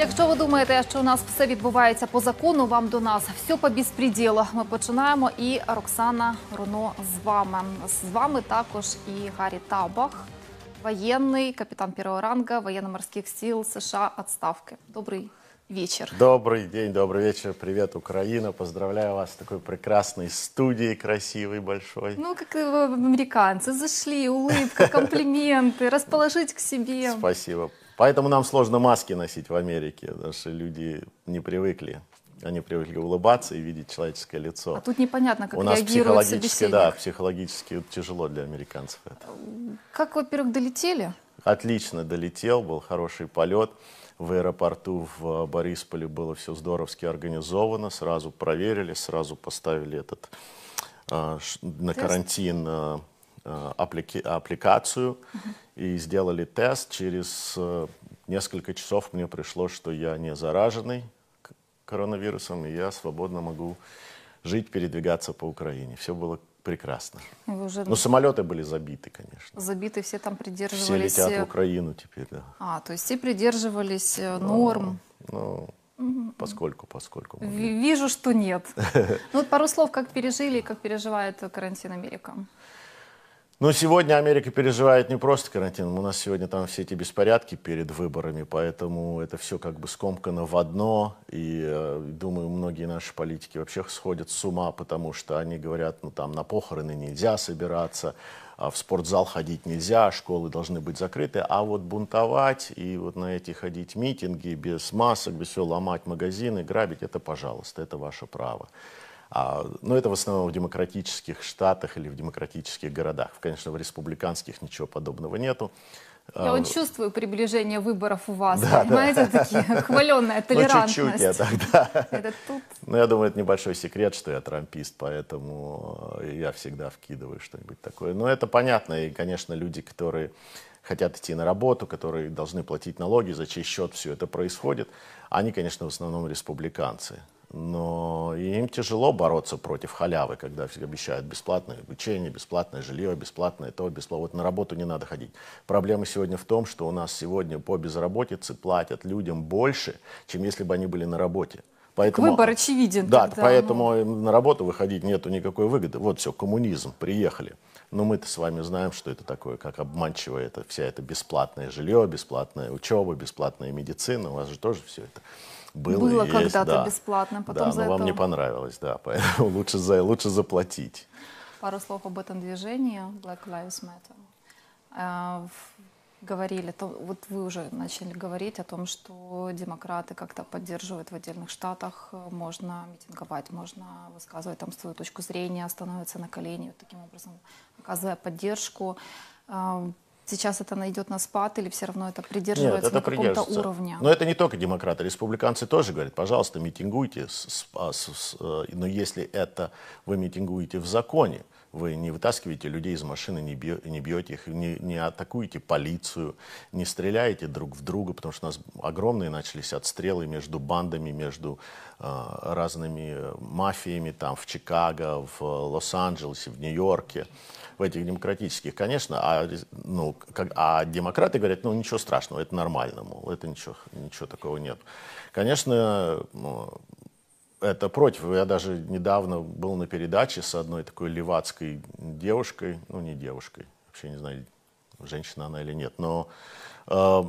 Якщо ви думаєте, що у нас все відбувається по закону, вам до нас все по безпреділу. Ми починаємо. І Роксана Руно з вами. З вами також і Гаррі Табах, воєнний капітан первого ранга воєнно-морських сил США відставки. Добрий вечір. Добрый день, добрый вечер. Привет, Украина. Поздравляю вас с такой прекрасной студией, красивой, большой. Ну, как и американцы, зашли, улыбка, комплименты, расположить к себе. Спасибо. Поэтому нам сложно маски носить в Америке, потому что люди не привыкли. Они привыкли улыбаться и видеть человеческое лицо. А тут непонятно, как У нас психологически, да, психологически тяжело для американцев это. Как, во-первых, долетели? Отлично долетел, был хороший полет. В аэропорту в Борисполе было все здоровски организовано. Сразу проверили, сразу поставили этот ш- на Тест? карантин а, апплики- аппликацию и сделали тест. Через э, несколько часов мне пришло, что я не зараженный коронавирусом, и я свободно могу жить, передвигаться по Украине. Все было прекрасно. Вы уже Но самолеты были забиты, конечно. забиты, все там Все придерживались. летят в э, Украину теперь, да. А, то есть все придерживались э, норм. Ну, поскольку, поскольку. Ви- могли. Вижу, что нет. Ну вот пару слов, как пережили и как переживает э, карантин Америка. Ну, сегодня Америка переживает не просто карантин. У нас сегодня там все эти беспорядки перед выборами, поэтому это все как бы скомкано в одно. И э, думаю, многие наши политики вообще сходят с ума, потому что они говорят, ну там на похороны нельзя собираться, а в спортзал ходить нельзя, школы должны быть закрыты, а вот бунтовать и вот на эти ходить митинги без масок, без всего ломать магазины, грабить, это пожалуйста, это ваше право. А, но это в основном в демократических штатах или в демократических городах. Конечно, в республиканских ничего подобного нету. Я вот чувствую приближение выборов у вас, А, Да, понимаете, такие хваленная Ну, толерантность. чуть-чуть я. Это тут Но я думаю, это небольшой секрет, что я трампист, поэтому э, я всегда вкидываю что-нибудь такое. Но это понятно, и, конечно, люди, которые хотят идти на работу, которые должны платить налоги, за чей счет все это происходит, они, конечно, в основном республиканцы. Но им тяжело бороться против халявы, когда все обещают бесплатное обучение, бесплатное жилье, бесплатное то, бесплатное. Вот на работу не надо ходить. Проблема сегодня в том, что у нас сегодня по безработице платят людям больше, чем если бы они были на работе. Поэтому, выбор очевиден. да, тогда, ну. поэтому им на работу выходить нету никакой выгоды. Вот все, коммунизм, приехали. Но мы-то с вами знаем, что это такое, как обманчиво это, вся эта бесплатное жилье, бесплатная учеба, бесплатная медицина. У вас же тоже все это было, Было когда-то да. бесплатно, потом да, за но вам это- не понравилось, да, поэтому лучше, за, лучше заплатить. Пару слов об этом движении Black Lives Matter. В- Говорили, то, вот вы уже начали говорить о том, что демократы как-то поддерживают в отдельных штатах, э, можно митинговать, можно высказывать там свою точку зрения, становятся на колени, вот таким образом оказывая поддержку. Сейчас это найдет на спад или все равно это придерживается Нет, это на каком-то уровне? Но это не только демократы, республиканцы тоже говорят, пожалуйста, митингуйте, с- с- а, с- э, но если это вы митингуете в законе, вы не вытаскиваете людей из машины, не, бьё- не бьете их, не, не атакуете полицию, не стреляете друг в друга, потому что у нас огромные начались отстрелы между бандами, между э, разными э, мафиями там в Чикаго, в э, Лос-Анджелесе, в Нью-Йорке в этих демократических, конечно, а, ну, как, а демократы говорят, ну ничего страшного, это нормально, мол, это ничего, ничего такого нет. Конечно, ну, это против. Я даже недавно был на передаче с одной такой левацкой девушкой, ну не девушкой, вообще не знаю, женщина она или нет, но э,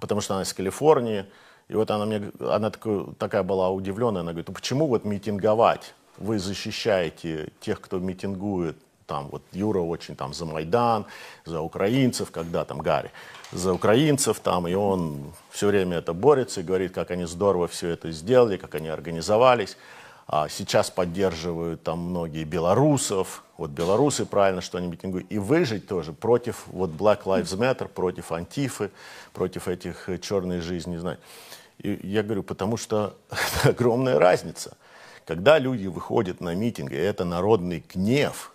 потому что она из Калифорнии, и вот она мне, она такой, такая была удивленная, она говорит, «Ну почему вот митинговать? Вы защищаете тех, кто митингует, там вот Юра очень там за Майдан, за украинцев, когда там Гарри, за украинцев там, и он все время это борется и говорит, как они здорово все это сделали, как они организовались. А сейчас поддерживают там многие белорусов, вот белорусы правильно, что они митингуют, и выжить тоже против вот Black Lives Matter, против антифы, против этих э, черной жизни, не знаю. И я говорю, потому что огромная разница. Когда люди выходят на митинги, это народный гнев,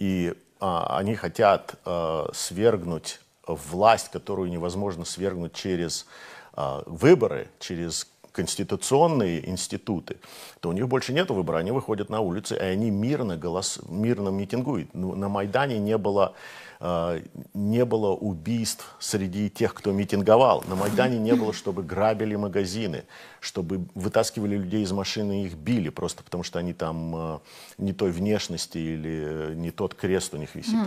и а, они хотят а, свергнуть власть, которую невозможно свергнуть через а, выборы, через конституционные институты, то у них больше нет выбора, они выходят на улицы, и они мирно, голос, мирно митингуют. Ну, на Майдане не было не было убийств среди тех, кто митинговал. На Майдане не было, чтобы грабили магазины, чтобы вытаскивали людей из машины и их били, просто потому что они там э, не той внешности или не тот крест у них висит. Mm.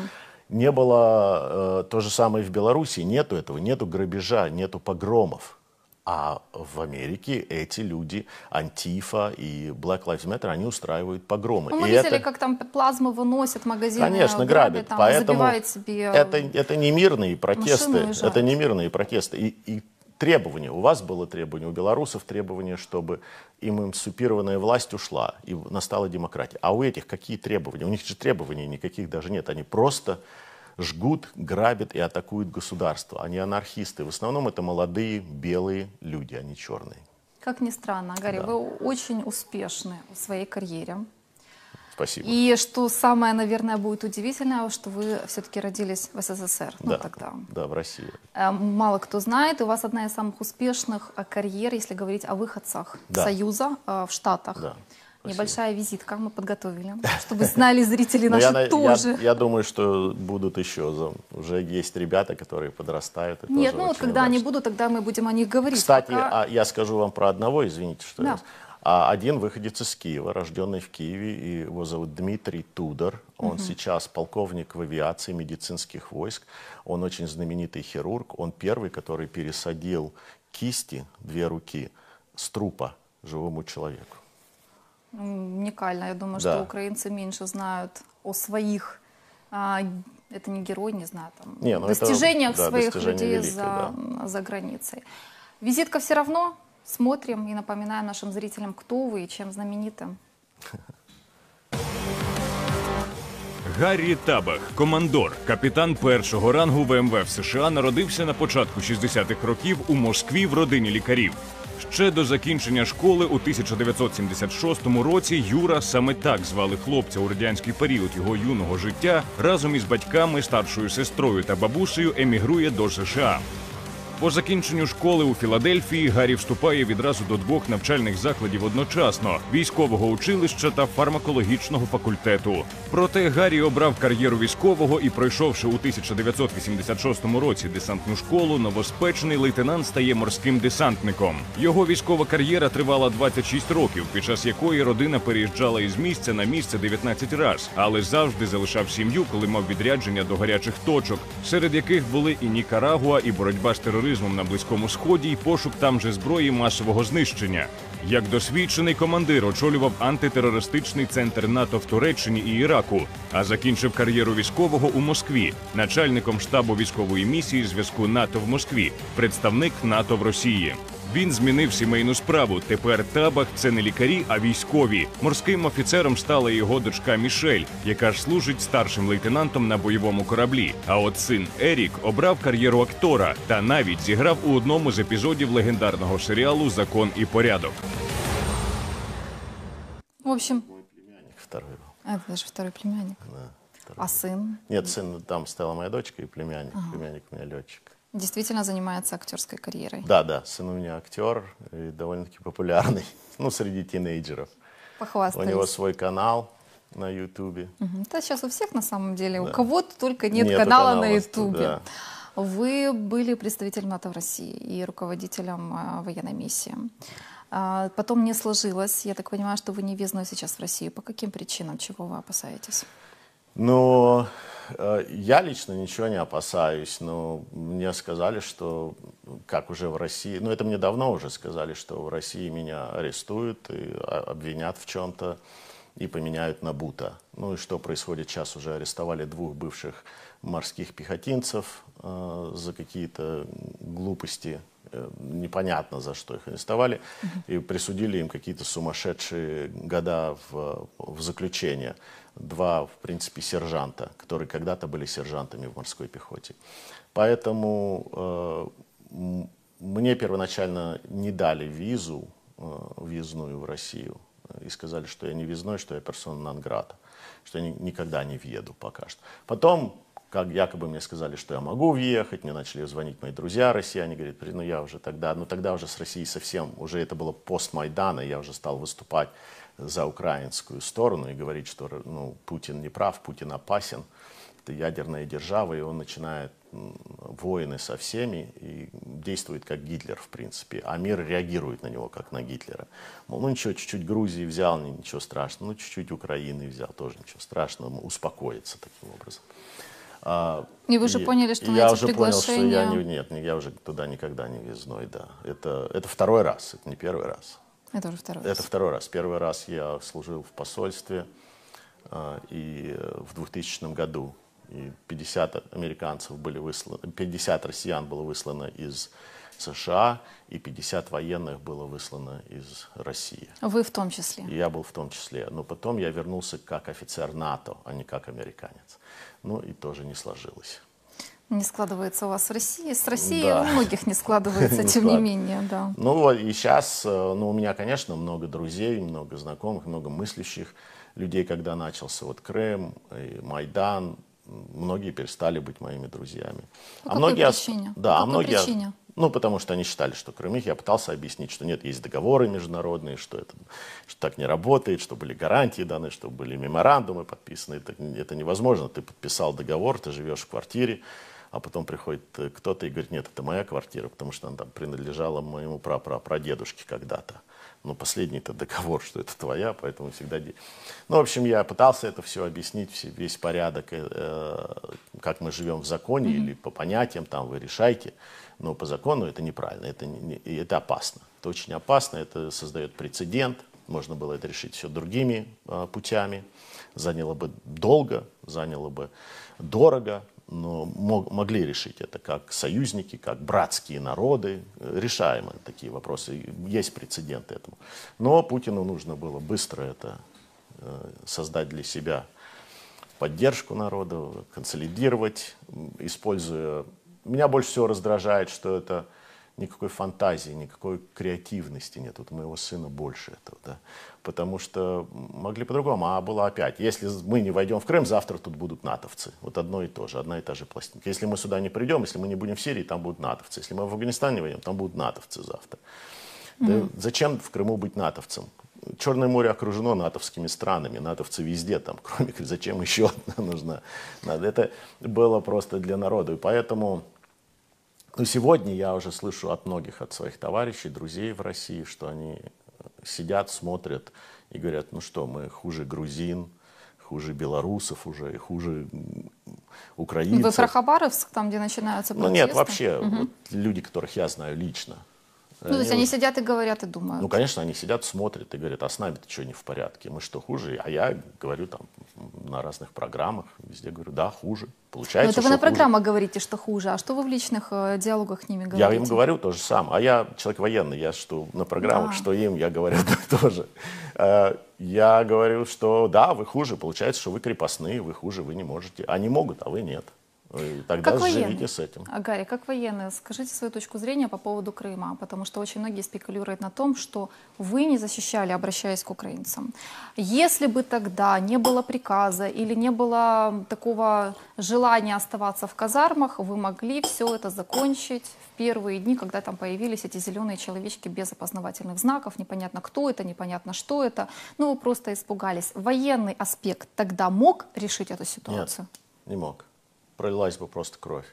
Не было э, то же самое в Беларуси, нету этого, нету грабежа, нету погромов. А в Америке эти люди, Антифа и Black Lives Matter, они устраивают погромы. Ну, мы и видели, это... как там плазму выносят, магазины Конечно, грабят. там, Поэтому себе это, это не мирные протесты. Это не мирные протесты. И, и требования. У вас было требование, у белорусов требование, чтобы им эмансипированная власть ушла и настала демократия. А у этих какие требования? У них же требований никаких даже нет. Они просто жгут, грабят и атакуют государство. Они анархисты. В основном это молодые белые люди, а не черные. Как ни странно, Гарри, да. вы очень успешны в своей карьере. Спасибо. И что самое, наверное, будет удивительное, что вы все-таки родились в СССР. Ну, да, ну, тогда. да, в России. Э, мало кто знает, у вас одна из самых успешных э, карьер, если говорить о выходцах да. Союза э, в Штатах. Да. Спасибо. Небольшая визитка мы подготовили, чтобы знали зрители наши я, тоже. Я, я думаю, что будут еще. Уже есть ребята, которые подрастают. Нет, ну вот когда удачно. они будут, тогда мы будем о них говорить. Кстати, пока... а я скажу вам про одного, извините, что да. я... А один выходец из Киева, рожденный в Киеве, и его зовут Дмитрий Тудор. Он угу. сейчас полковник в авиации медицинских войск. Он очень знаменитый хирург. Он первый, который пересадил кисти, две руки, с трупа живому человеку. Уникально. Я думаю, да. что украинцы меньше знают о своих а, это не герой, не знаю, там, не, ну достижениях это, да, своих достижения людей великое, за, да. за границей. Визитка все равно смотрим и напоминаем нашим зрителям, кто вы и чем знамениты. Гаррі Табах, командор, капітан першого рангу ВМВ в США, народився на початку 60-х років у Москві в родині лікарів. Ще до закінчення школи у 1976 році Юра саме так звали хлопця у радянський період його юного життя разом із батьками, старшою сестрою та бабусею емігрує до США. По закінченню школи у Філадельфії Гаррі вступає відразу до двох навчальних закладів одночасно: військового училища та фармакологічного факультету. Проте Гаррі обрав кар'єру військового і, пройшовши у 1986 році десантну школу, новоспечений лейтенант стає морським десантником. Його військова кар'єра тривала 26 років, під час якої родина переїжджала із місця на місце 19 разів, але завжди залишав сім'ю, коли мав відрядження до гарячих точок, серед яких були і Нікарагуа, і боротьба з тероризмом тероризмом на близькому сході і пошук там же зброї масового знищення. Як досвідчений командир очолював антитерористичний центр НАТО в Туреччині і Іраку, а закінчив кар'єру військового у Москві, начальником штабу військової місії зв'язку НАТО в Москві, представник НАТО в Росії. Він змінив сімейну справу. Тепер табах це не лікарі, а військові. Морським офіцером стала його дочка Мішель, яка ж служить старшим лейтенантом на бойовому кораблі. А от син Ерік обрав кар'єру актора та навіть зіграв у одному з епізодів легендарного серіалу Закон і порядок. В общем, мой племянник второй был. Это даже второй племянник. Да, второй. А сын? Нет, сын там стала моя дочка и племянник. Ага. Племянник у меня летчик. Действительно занимается актерской карьерой. Да, да, сын у меня актер и довольно-таки популярный, ну, среди тинейджеров. Похвастались. У него свой канал на Ютубе. Угу. Это сейчас у всех на самом деле. Да. У кого-то только нет Нету канала, канала на Ютубе. Да. Вы были представителем НАТО в России и руководителем э, военной миссии. А, потом не сложилось. Я так понимаю, что вы не въездной сейчас в Россию. По каким причинам? Чего вы опасаетесь? Ну, Э, я лично ничего не опасаюсь, но мне сказали, что, как уже в России, ну это мне давно уже сказали, что в России меня арестуют и обвинят в чем-то и поменяют на Бута. Ну и что происходит сейчас? Уже арестовали двух бывших морских пехотинцев э, за какие-то глупости, э, непонятно за что их арестовали, и присудили им какие-то сумасшедшие года в, в заключение два, в принципе, сержанта, которые когда-то были сержантами в морской пехоте. Поэтому э, мне первоначально не дали визу, э, визную в Россию, и сказали, что я не визной, что я персона нон-грата, что я ни, никогда не въеду пока что. Потом как якобы мне сказали, что я могу въехать, мне начали звонить мои друзья россияне, говорят, ну я уже тогда, ну тогда уже с Россией совсем, уже это было пост Майдана, я уже стал выступать за украинскую сторону и говорить, что ну, Путин не прав, Путин опасен, это ядерная держава, и он начинает войны со всеми и действует как Гитлер, в принципе, а мир реагирует на него, как на Гитлера. Мол, ну ничего, чуть-чуть Грузии взял, ничего страшного, ну чуть-чуть Украины взял, тоже ничего страшного, успокоится таким образом. А, и вы же и, поняли, что я уже понял, что я не, нет, я уже туда никогда не въездной, да. Это, это второй раз, это не первый раз. Это уже второй это раз. Это второй раз. Первый раз я служил в посольстве, а, и в 2000 году и 50 американцев были высланы, 50 россиян было выслано из США, и 50 военных было выслано из России. Вы в том числе? Я был в том числе. Но потом я вернулся как офицер НАТО, а не как американец. Ну и тоже не сложилось. Не складывается у вас в России. С Россией да. у многих не складывается, тем не менее, да. Ну и сейчас, э, ну у меня, конечно, много друзей, много знакомых, много мыслящих людей, когда начался вот Крым, и Майдан, многие перестали быть моими друзьями. По а многие, причине? Да, По а многие, причине? ну, потому что они считали, что Крым их. Я пытался объяснить, что нет, есть договоры международные, что это что так не работает, что были гарантии даны, что были меморандумы подписаны. Это, это невозможно. Ты подписал договор, ты живешь в квартире, а потом приходит э, кто-то и говорит, нет, это моя квартира, потому что она там принадлежала моему прапрапрадедушке когда-то ну, последний-то договор, что это твоя, поэтому всегда... Ну, в общем, я пытался это все объяснить, весь порядок, э, э, как мы живем в законе mm-hmm. или по понятиям, там вы решайте, но по закону это неправильно, это, не, это опасно. Это очень опасно, это создает прецедент, можно было это решить все другими э, путями, заняло бы долго, заняло бы дорого, но мог, могли решить это как союзники, как братские народы. Решаемы такие вопросы, есть прецеденты этому. Но Путину нужно было быстро это э, создать для себя поддержку народа, консолидировать, используя... Меня больше всего раздражает, что это никакой фантазии, никакой креативности нет. Вот у моего сына больше этого, да. Потому что могли по-другому, а было опять. Если мы не войдем в Крым, завтра тут будут натовцы. Вот одно и то же, одна и та же пластинка. Если мы сюда не придем, если мы не будем в Сирии, там будут натовцы. Если мы в Афганистан не войдем, там будут натовцы завтра. Mm-hmm. Да зачем в Крыму быть натовцем? Черное море окружено натовскими странами, натовцы везде там, кроме зачем еще одна нужна? Это было просто для народа, и поэтому но сегодня я уже слышу от многих, от своих товарищей, друзей в России, что они э, сидят, смотрят и говорят, ну что, мы хуже грузин, хуже белорусов уже, и хуже украинцев. Вы про Хабаровск, там, где начинаются протесты? Ну нет, вообще, угу. вот люди, которых я знаю лично. Ну, то есть они сидят и говорят и думают. Ну, конечно, они сидят, смотрят и говорят, а с нами-то что не в порядке? Мы что, хуже? А я говорю там на разных программах, везде говорю, да, хуже. Получается, Но это вы на программах хуже. говорите, что хуже, а что вы в личных э, диалогах с ними говорите? Я им говорю то же самое. А я человек военный, я что на программах, да. что им, я говорю тоже. Э, я говорю, что да, вы хуже, получается, что вы крепостные, вы хуже, вы не можете. Они могут, а вы нет. И тогда как живите военный? с этим. А, Гарри, как военный, скажите свою точку зрения по поводу Крыма, потому что очень многие спекулируют на том, что вы не защищали, обращаясь к украинцам. Если бы тогда не было приказа или не было такого желания оставаться в казармах, вы могли все это закончить в первые дни, когда там появились эти зеленые человечки без опознавательных знаков, непонятно кто это, непонятно что это, ну вы просто испугались. Военный аспект тогда мог решить эту ситуацию? Нет, не мог пролилась бы просто кровь.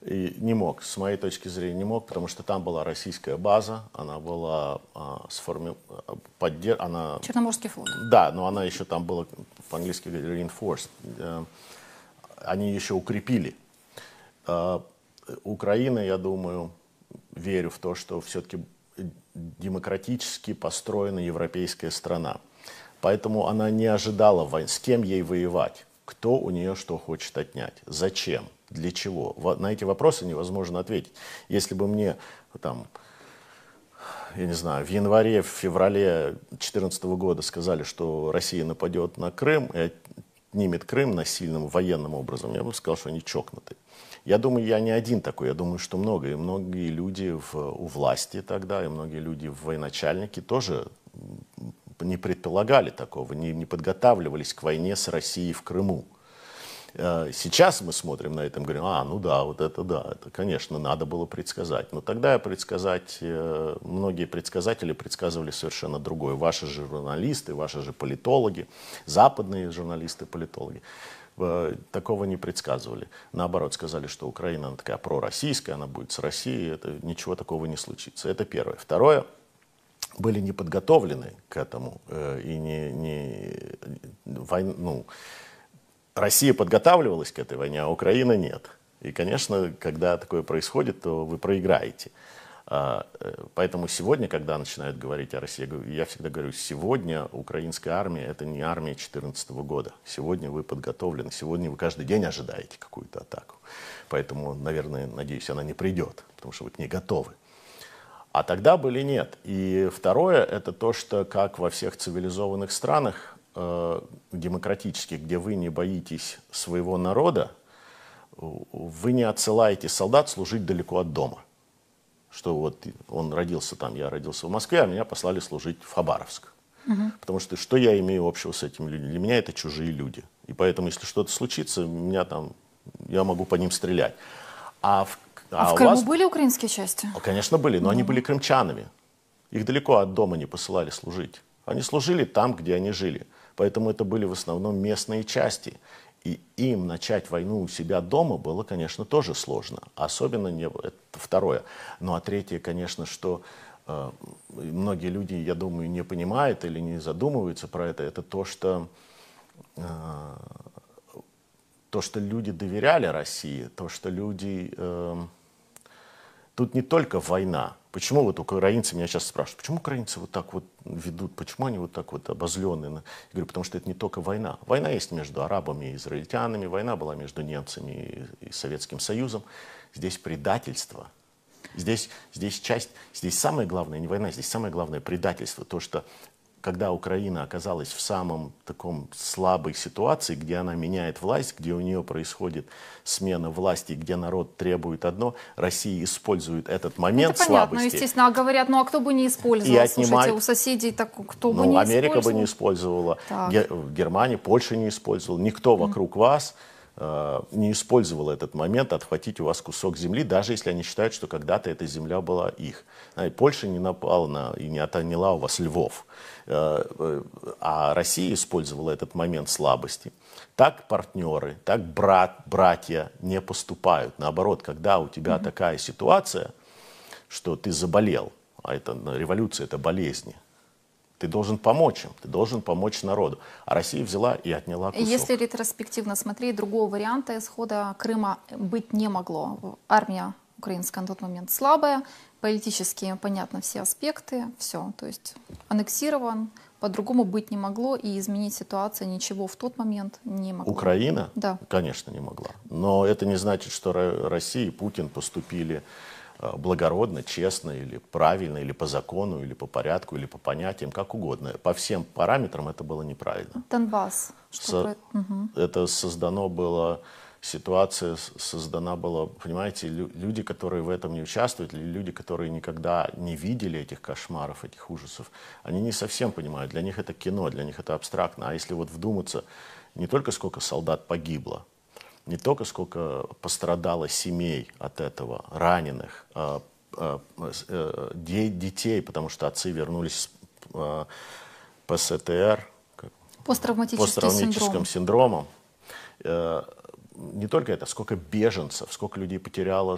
И не мог, с моей точки зрения, не мог, потому что там была российская база, она была а, сформи... поддер... она... Черноморский флот. Да, но она еще там была, по-английски говорили, reinforced. Э, они еще укрепили. Э, Украина, я думаю, верю в то, что все-таки демократически построена европейская страна. Поэтому она не ожидала войн, с кем ей воевать кто у нее что хочет отнять, зачем, для чего. На эти вопросы невозможно ответить. Если бы мне там, я не знаю, в январе, в феврале 2014 года сказали, что Россия нападет на Крым и отнимет Крым насильным военным образом, я бы сказал, что они чокнуты. Я думаю, я не один такой, я думаю, что много, и многие люди в, у власти тогда, и многие люди в военачальники тоже не предполагали такого, не, не подготавливались к войне с Россией в Крыму. Э, сейчас мы смотрим на это и говорим, а, ну да, вот это да, это, конечно, надо было предсказать. Но тогда предсказать, э, многие предсказатели предсказывали совершенно другое. Ваши же журналисты, ваши же политологи, западные журналисты-политологи э, такого не предсказывали. Наоборот, сказали, что Украина она такая пророссийская, она будет с Россией, это, ничего такого не случится. Это первое. Второе, были не подготовлены к этому и не, не войн, ну, Россия подготавливалась к этой войне, а Украина нет. И, конечно, когда такое происходит, то вы проиграете. А, э, поэтому сегодня, когда начинают говорить о России, я всегда говорю, сегодня украинская армия – это не армия 2014 года. Сегодня вы подготовлены, сегодня вы каждый день ожидаете какую-то атаку. Поэтому, наверное, надеюсь, она не придет, потому что вы к ней готовы. А тогда были нет. И второе – это то, что, как во всех цивилизованных странах, э, демократических, где вы не боитесь своего народа, вы не отсылаете солдат служить далеко от дома. Что вот он родился там, я родился в Москве, а меня послали служить в Хабаровск. Угу. Потому что что я имею общего с этими людьми? Для меня это чужие люди. И поэтому, если что-то случится, меня там, я могу по ним стрелять. А в, а а в Крыму вас... были украинские части? Конечно, были, но угу. они были крымчанами. Их далеко от дома не посылали служить. Они служили там, где они жили. Поэтому это были в основном местные части. И им начать войну у себя дома было, конечно, тоже сложно. Особенно не, это второе. Ну а третье, конечно, что э, многие люди, я думаю, не понимают или не задумываются про это, это то, что э, то, что люди доверяли России, то, что люди... Э, тут не только война, Почему вот украинцы меня сейчас спрашивают, почему украинцы вот так вот ведут, почему они вот так вот обозленные? Я говорю, потому что это не только война. Война есть между арабами и израильтянами, война была между немцами и, Советским Союзом. Здесь предательство. Здесь, здесь часть, здесь самое главное не война, здесь самое главное предательство. То, что когда Украина оказалась в самом таком слабой ситуации, где она меняет власть, где у нее происходит смена власти, где народ требует одно, Россия использует этот момент Это понятно, слабости. естественно. А говорят, ну а кто бы не использовал? И отнимает... Слушайте, у соседей так кто бы ну, не Америка использовал? бы не использовала, так. Германия, Польша не использовала, никто вокруг mm. вас не использовала этот момент отхватить у вас кусок земли, даже если они считают, что когда-то эта земля была их. Польша не напала на, и не отняла у вас львов, э, э, а Россия использовала этот момент слабости. Так партнеры, так брат, братья не поступают. Наоборот, когда у тебя mm-hmm. такая ситуация, что ты заболел, а это революция, это болезни, ты должен помочь им, ты должен помочь народу. А Россия взяла и отняла кусок. Если ретроспективно смотреть, другого варианта исхода Крыма быть не могло. Армия украинская на тот момент слабая, политически понятно все аспекты, все. То есть аннексирован, по-другому быть не могло, и изменить ситуацию ничего в тот момент не могло. Украина? Да. Конечно, не могла. Но это не значит, что Россия и Путин поступили благородно, честно или правильно, или по закону, или по порядку, или по понятиям, как угодно. По всем параметрам это было неправильно. Донбасс. Со... Угу. Это создано было, ситуация создана была, понимаете, люди, которые в этом не участвуют, или люди, которые никогда не видели этих кошмаров, этих ужасов, они не совсем понимают. Для них это кино, для них это абстрактно. А если вот вдуматься, не только сколько солдат погибло, не только сколько пострадало семей от этого, раненых, а, а, э, детей, потому что отцы вернулись а, ПСТР, посттравматическим синдром. синдромом. Э, не только это, сколько беженцев, сколько людей потеряло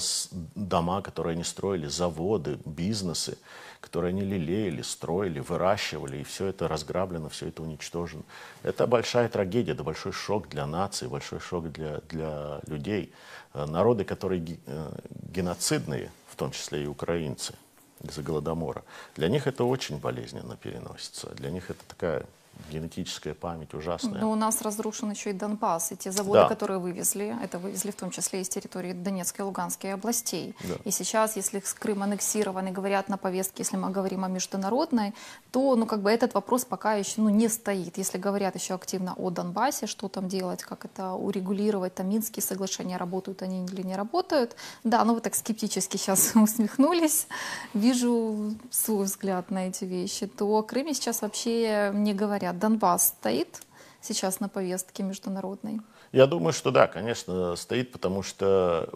дома, которые они строили, заводы, бизнесы которые они лелеяли, строили, выращивали, и все это разграблено, все это уничтожено. Это большая трагедия, это большой шок для нации, большой шок для, для людей. Э, народы, которые э, геноцидные, в том числе и украинцы, из-за Голодомора, для них это очень болезненно переносится. Для них это такая генетическая память ужасная. Но у нас разрушен еще и Донбасс, и те заводы, да. которые вывезли, это вывезли в том числе из территории Донецкой и Луганской областей. Да. И сейчас, если Крым аннексирован и говорят на повестке, если мы говорим о международной, то ну, как бы этот вопрос пока еще ну, не стоит. Если говорят еще активно о Донбассе, что там делать, как это урегулировать, там Минские соглашения, работают они или не работают. Да, ну вы так скептически сейчас усмехнулись, вижу свой взгляд на эти вещи, то о Крыме сейчас вообще не говорят говорят, Донбасс стоит сейчас на повестке международной? Я думаю, что да, конечно, стоит, потому что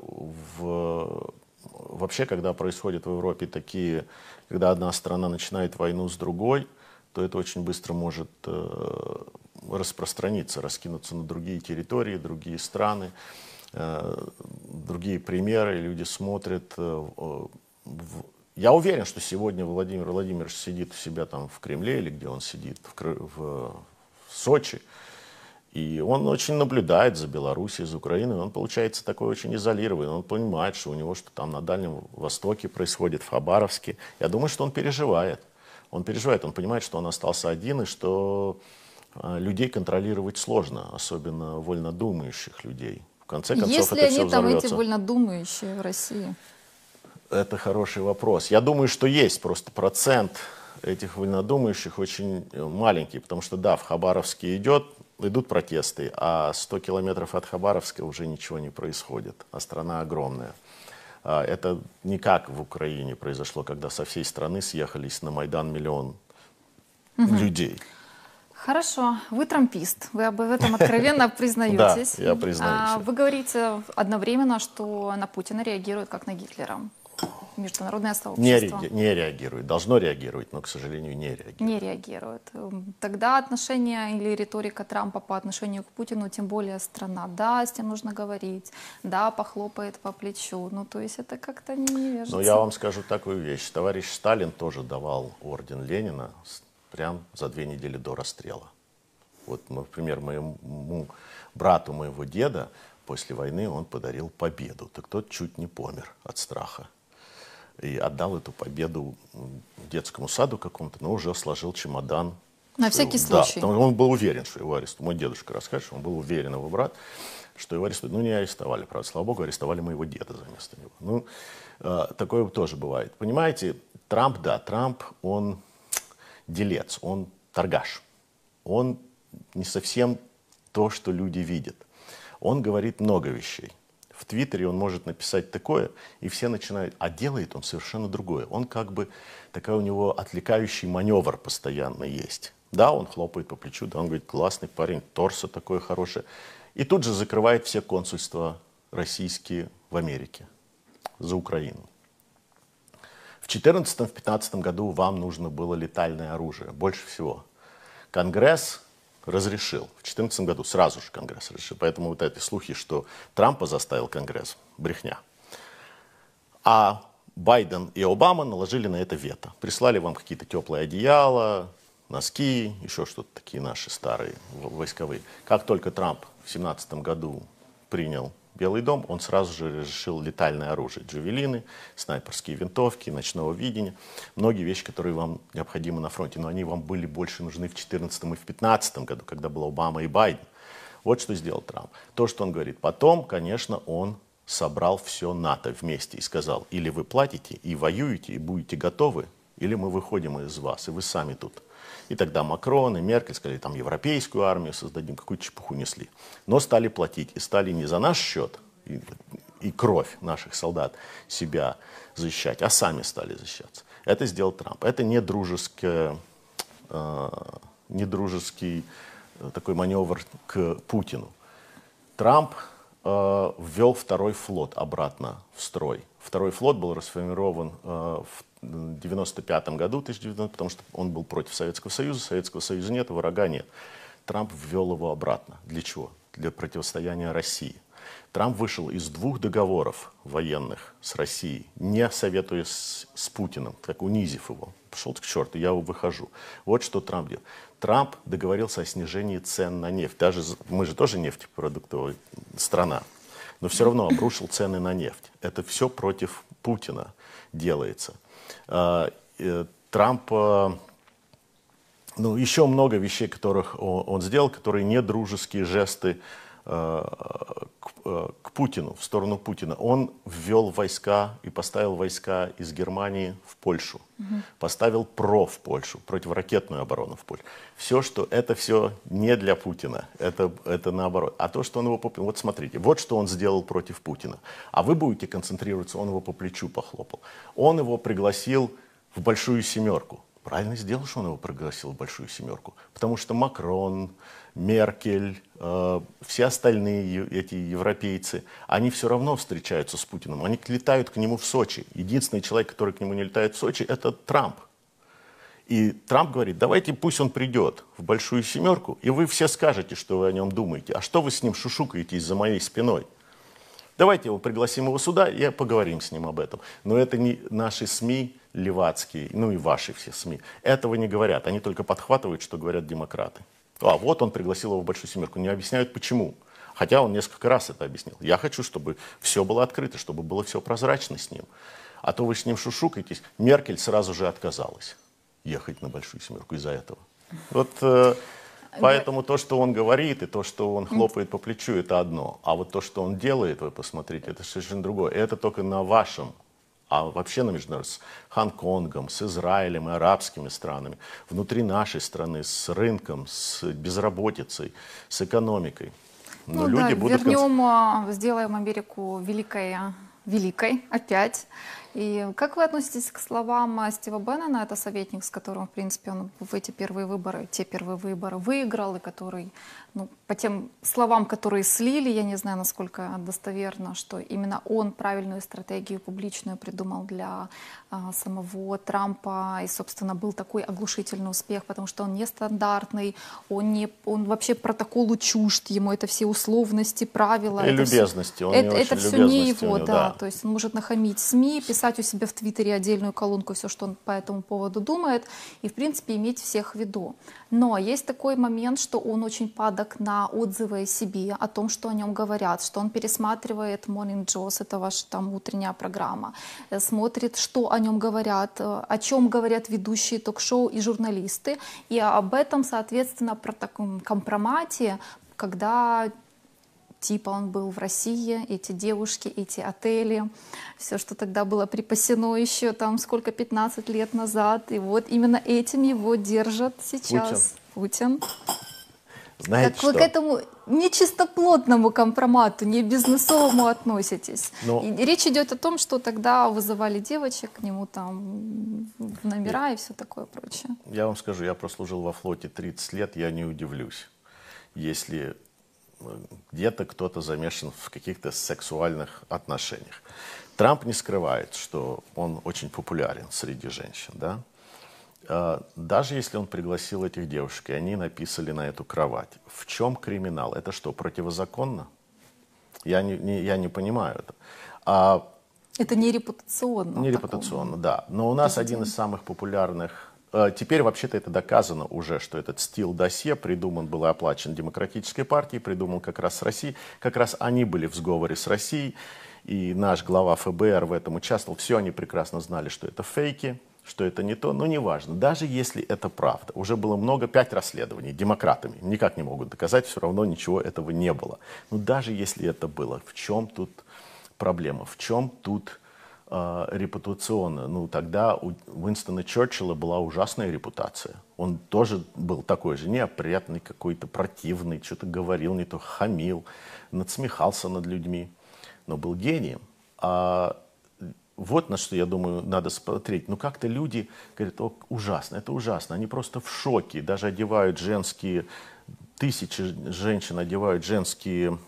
в, вообще, когда происходят в Европе такие, когда одна страна начинает войну с другой, то это очень быстро может э, распространиться, раскинуться на другие территории, другие страны, э, другие примеры. Люди смотрят. Э. Я уверен, что сегодня Владимир Владимирович сидит у себя там в Кремле или где он сидит, в, Кры... в... в Сочи, и он очень наблюдает за Белоруссией, за Украиной. Он получается такой очень изолированный. Он понимает, что у него что там на Дальнем Востоке происходит, в Хабаровске. Я думаю, что он переживает. Он переживает, он понимает, что он остался один и что а, людей контролировать сложно, особенно вольнодумающих людей. В конце концов, Есть ли это они все там взорвется. эти вольнодумающие в России? Это хороший вопрос. Я думаю, что есть просто процент этих вольнодумающих очень маленький, потому что да, в Хабаровске идет, идут протесты, а 100 километров от Хабаровска уже ничего не происходит, а страна огромная. А, Это не как в Украине произошло, когда со всей страны съехались на Майдан миллион людей. Хорошо, вы трампист, вы об этом откровенно признаетесь. Да, я признаюсь. А, Вы говорите одновременно, что на Путина реагируют как на Гитлера. Международное Не, сообщество реаги- не реагирует, должно реагировать, но, к сожалению, не реагирует. не реагирует. Эм, Тогда отношение или риторика Трампа по отношению к Путину, тем более страна, да, с тем нужно говорить, да, похлопает по плечу. Ну, то есть это как-то не вяжется. Но я вам скажу такую вещь. Товарищ Сталин тоже давал орден Ленина прям за две недели до расстрела. Вот, например, моему брату моего деда после войны он подарил победу. Так тот чуть не помер от страха. И отдал эту победу детскому саду какому-то, но уже сложил чемодан. На всякий Да, случай. что он был уверен, что его арестуют. Мой дедушка расскажет, что он был уверен, его брат, что его арестуют. Ну, не арестовали, правда, слава богу, арестовали моего деда за место него. Ну, э, такое тоже бывает. Понимаете, Трамп, да, Трамп, он делец, он торгаш. Он не совсем то, что люди видят. Он говорит много вещей. В Твиттере он может написать такое, и все начинают, а делает он совершенно другое. Он как бы, такой у него отвлекающий маневр постоянно есть. Да, он хлопает по плечу, да, он говорит, классный парень, торсо такое хорошее. И тут же закрывает все консульства российские в Америке за Украину. В 2014-2015 году вам нужно было летальное оружие, больше всего. Конгресс разрешил. В 2014 году сразу же Конгресс разрешил. Поэтому вот эти слухи, что Трампа заставил Конгресс, брехня. А Байден и Обама наложили на это вето. Прислали вам какие-то теплые одеяла, носки, еще что-то такие наши старые войсковые. Как только Трамп в 2017 году принял Белый дом, он сразу же разрешил летальное оружие. Джавелины, снайперские винтовки, ночного видения. Многие вещи, которые вам необходимы на фронте. Но они вам были больше нужны в 2014 и в 2015 году, когда был Обама и Байден. Вот что сделал Трамп. То, что он говорит. Потом, конечно, он собрал все НАТО вместе и сказал, или вы платите и воюете, и будете готовы, или мы выходим из вас, и вы сами тут. И тогда Макрон и Меркель сказали, там европейскую армию создадим, какую-то чепуху несли. Но стали платить, и стали не за наш счет и, и кровь наших солдат себя защищать, а сами стали защищаться. Это сделал Трамп. Это не дружеское, э, не дружеский э, такой маневр к Путину. Трамп э, ввел второй флот обратно в строй. Второй флот был расформирован э, в 1995 году, 1990, потому что он был против Советского Союза, Советского Союза нет, врага нет. Трамп ввел его обратно. Для чего? Для противостояния России. Трамп вышел из двух договоров военных с Россией, не советуясь с, Путиным, так унизив его. Пошел к черту, я выхожу. Вот что Трамп делал. Трамп договорился о снижении цен на нефть. Даже мы же тоже нефтепродуктовая страна, но все равно обрушил цены на нефть. Это все против Путина делается. А, э, Трамп ну, еще много вещей, которых он, сделал, которые не дружеские жесты. э, к, э, к Путину, в сторону Путина. Он ввел войска и поставил войска из Германии в Польшу. Поставил ПРО в Польшу, противоракетную оборону в Польшу. Все, что это все не для Путина, это, это наоборот. А то, что он его... по- Вот смотрите, вот что он сделал против Путина. А вы будете концентрироваться, он его по плечу похлопал. Он его пригласил в большую семерку. Правильно сделал, что он его пригласил в большую семерку. Потому что Макрон, Меркель, э, все остальные эти европейцы, они все равно встречаются с Путиным. Они летают к нему в Сочи. Единственный человек, который к нему не летает в Сочи, это Трамп. И Трамп говорит, давайте пусть он придет в большую семерку, и вы все скажете, что вы о нем думаете. А что вы с ним шушукаетесь за моей спиной? Давайте его пригласим его сюда и поговорим с ним об этом. Но это не наши СМИ левацкие, ну и ваши все СМИ. Этого не говорят. Они только подхватывают, что говорят демократы. А вот он пригласил его в большую семерку. Не объясняют почему. Хотя он несколько раз это объяснил. Я хочу, чтобы все было открыто, чтобы было все прозрачно с ним. А то вы с ним шушукаетесь. Меркель сразу же отказалась ехать на большую семерку из-за этого. Вот э, поэтому то, что он говорит, и то, что он хлопает по плечу, это одно. А вот то, что он делает, вы посмотрите, это совершенно другое. И это только на вашем а вообще на международном, с Гонконгом, с Израилем и арабскими странами, внутри нашей страны, с рынком, с безработицей, с экономикой. Но ну, люди да, будут... вернем, конц... сделаем Америку великой, великой опять. И как вы относитесь к словам Стива Беннона, это советник, с которым, в принципе, он в эти первые выборы, те первые выборы выиграл, и который ну, по тем словам, которые слили, я не знаю, насколько достоверно, что именно он правильную стратегию публичную придумал для а, самого Трампа, и, собственно, был такой оглушительный успех, потому что он нестандартный, он, не, он вообще протоколу чужд, ему это все условности, правила. И это любезности, все, он это, это все не его, него, да, то есть он может нахамить СМИ, писать у себя в Твиттере отдельную колонку, все, что он по этому поводу думает, и, в принципе, иметь всех в виду. Но есть такой момент, что он очень падок на отзывы о себе, о том, что о нем говорят, что он пересматривает Morning Jaws, это ваша там утренняя программа, э, смотрит, что о нем говорят, э, о чем говорят ведущие ток-шоу и журналисты, и об этом, соответственно, про таком компромате, когда типа он был в России, эти девушки, эти отели, все, что тогда было припасено еще там сколько, 15 лет назад. И вот именно этим его держат сейчас Путин. Путин. Знаете как что? вы к этому нечистоплотному компромату, не бизнесовому относитесь? Но... И речь идет о том, что тогда вызывали девочек к нему там в номера я... и все такое прочее. Я вам скажу, я прослужил во флоте 30 лет, я не удивлюсь, если где-то кто-то замешан в каких-то сексуальных отношениях. Трамп не скрывает, что он очень популярен среди женщин, да? А, даже если он пригласил этих девушек, и они написали на эту кровать, в чем криминал? Это что, противозаконно? Я не, не, я не понимаю это. А, это не репутационно. Не репутационно, да. Но у нас один из самых популярных теперь вообще-то это доказано уже, что этот стил досье придуман был и оплачен Демократической партией, придумал как раз с Россией. Как раз они были в сговоре с Россией, и наш глава ФБР в этом участвовал. Все они прекрасно знали, что это фейки, что это не то, но неважно. Даже если это правда, уже было много, пять расследований демократами, никак не могут доказать, все равно ничего этого не было. Но даже если это было, в чем тут проблема, в чем тут э, репутационно. Ну, тогда у Уинстона Черчилля была ужасная репутация. Он тоже был такой же неопрятный, какой-то противный, что-то говорил, не то хамил, надсмехался над людьми, но был гением. А вот на что, я думаю, надо смотреть. Ну, как-то люди говорят, о, ужасно, это ужасно. Они просто в шоке, даже одевают женские, тысячи женщин одевают женские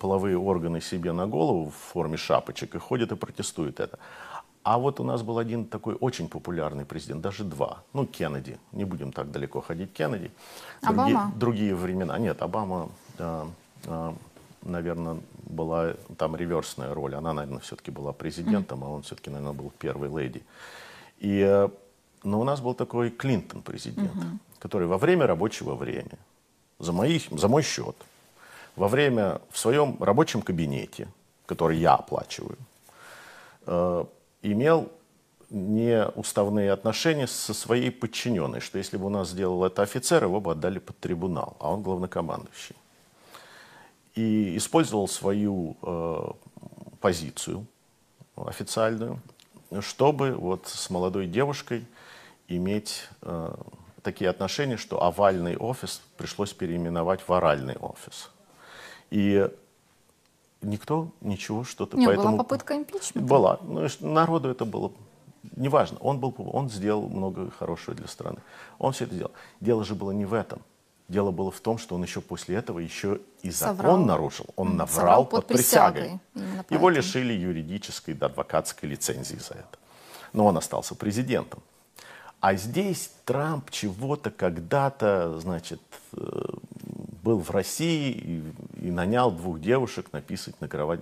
половые органы себе на голову в форме шапочек и ходят и протестуют это. А вот у нас был один такой очень популярный президент, даже два. Ну, Кеннеди. Не будем так далеко ходить. Кеннеди. Другие, Обама? Другие времена. Нет, Обама, э, э, наверное, была там реверсная роль. Она, наверное, все-таки была президентом, mm. а он все-таки, наверное, был первой леди. И, э, но у нас был такой Клинтон президент, mm-hmm. который во время рабочего времени, за, мои, за мой счет, во время в своем рабочем кабинете, который я оплачиваю, э, имел неуставные отношения со своей подчиненной, что если бы у нас сделал это офицер, его бы отдали под трибунал, а он главнокомандующий. И использовал свою э, позицию официальную, чтобы вот с молодой девушкой иметь э, такие отношения, что овальный офис пришлось переименовать в оральный офис. И никто ничего что-то Не, поэтому... была попытка импичмента. Была. Ну, народу это было неважно, он, был, он сделал много хорошего для страны. Он все это сделал. Дело же было не в этом. Дело было в том, что он еще после этого еще и закон Соврал. нарушил. Он наврал соврал под, под присягой. присягой. Его лишили юридической, да, адвокатской лицензии за это. Но он остался президентом. А здесь Трамп чего-то когда-то, значит, э, был в России и, и нанял двух девушек написать на кровать.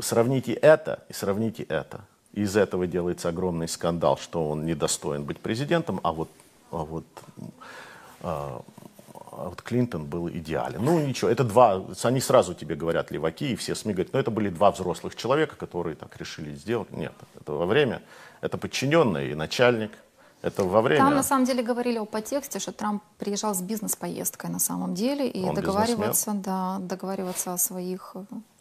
Сравните это и сравните это. Из этого делается огромный скандал, что он недостоин быть президентом, а вот, а вот, а, а вот Клинтон был идеален. Ну ничего, это два, они сразу тебе говорят леваки, и все СМИ говорят, но это были два взрослых человека, которые так решили сделать. Нет, это во время, это подчиненный и начальник, это во время... Там на самом деле говорили о подтексте, что Трамп приезжал с бизнес-поездкой на самом деле и Он договариваться, да, договариваться о своих,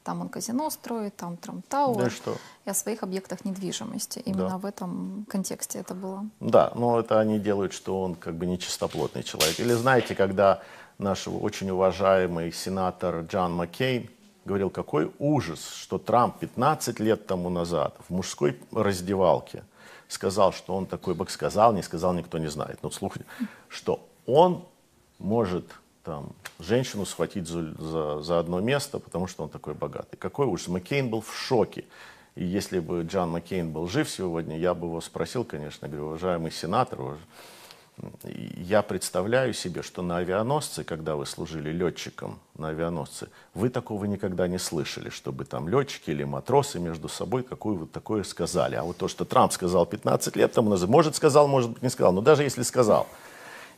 там он казино строит, там Трамп Тауэр, Да и что? и о своих объектах недвижимости. Именно Да. в этом контексте это было. Да, но это они делают, что он как бы нечистоплотный человек. Или знаете, когда наш очень уважаемый сенатор Джон Маккейн говорил, какой ужас, что Трамп 15 лет тому назад в мужской раздевалке сказал, что он такой бог сказал, не сказал, никто не знает. Но слухай, что он может там, женщину схватить за, за, за одно место, потому что он такой богатый. Какой ужас. Маккейн был в шоке. И если бы Джон Маккейн был жив сегодня, я бы его спросил, конечно, говорю, уважаемый сенатор, уж- я представляю себе, что на авианосце, когда вы служили летчиком на авианосце, вы такого никогда не слышали, чтобы там летчики или матросы между собой какое вот такое сказали. А вот то, что Трамп сказал 15 лет тому назад, может сказал, может быть не сказал, но даже если сказал,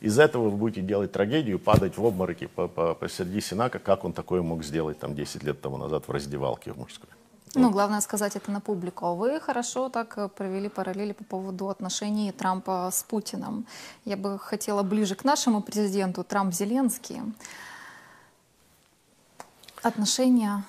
из этого вы будете делать трагедию, падать в обмороки по, по, посреди Сенака, как он такое мог сделать там 10 лет тому назад в раздевалке в мужской. Ну, главное сказать это на публику. А Вы хорошо так э, провели параллели по поводу отношений Трампа с Путиным. Я бы хотела ближе к нашему президенту, Трамп-Зеленский. Отношения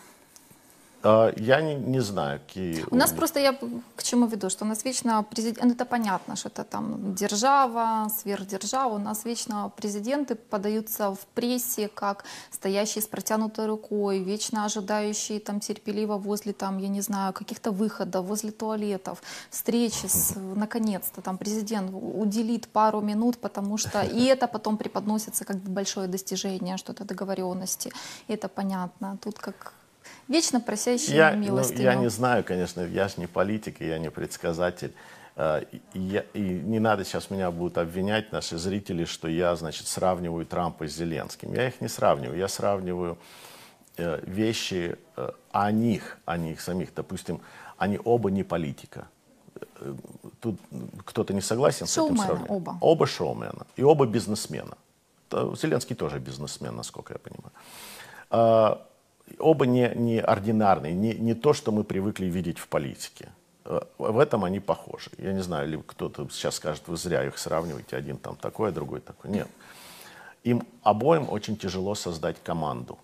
Я не, не знаю, какие... У нас просто, я к чему веду, что у нас вечно президент, ну это понятно, что это там держава, сверхдержава, у нас вечно президенты подаются в прессе как стоящие с протянутой рукой, вечно ожидающие там терпеливо возле там, я не знаю, каких-то выходов, возле туалетов, встречи с, наконец-то там президент уделит пару минут, потому что и это потом преподносится как большое достижение, что-то договоренности, и это понятно. Тут как вечно просящие Я, ну, милостыню. я не знаю, конечно, я же не политик, и я не предсказатель. Э, И, я- и не надо сейчас меня будут обвинять наши зрители, что я, значит, сравниваю Трампа с Зеленским. Я их не сравниваю. Я сравниваю э, вещи э, о них, о них самих. Допустим, они оба не политика. Э, Тут кто-то не согласен с этим сравнением? оба. Оба шоумена. И оба бизнесмена. Зеленский тоже бизнесмен, насколько я понимаю. Оба не, не ординарные, не, не то, что мы привыкли видеть в политике. Э, В этом они похожи. Я не знаю, или кто-то сейчас скажет, вы зря их сравниваете, один там такой, а другой такой. Нет. Им обоим очень тяжело создать команду,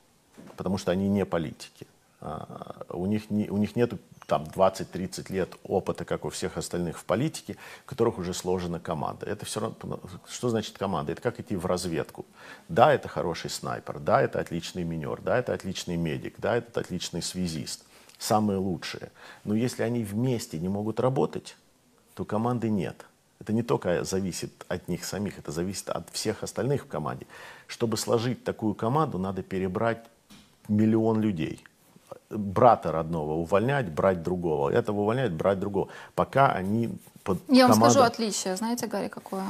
потому что они не политики. А, У них, не, у них нет там 20-30 лет опыта, как у всех остальных в политике, в которых уже сложена команда. Это все равно, что значит команда? Это как идти в разведку. Да, это хороший снайпер, да, это отличный минер, да, это отличный медик, да, это отличный связист. Самые лучшие. Но если они вместе не могут работать, то команды нет. Это не только зависит от них самих, это зависит от всех остальных в команде. Чтобы сложить такую команду, надо перебрать миллион людей. Брата родного увольнять, брать другого. Этого увольнять, брать другого. Пока они под Я вам скажу отличие. Знаете, Гарри, какое?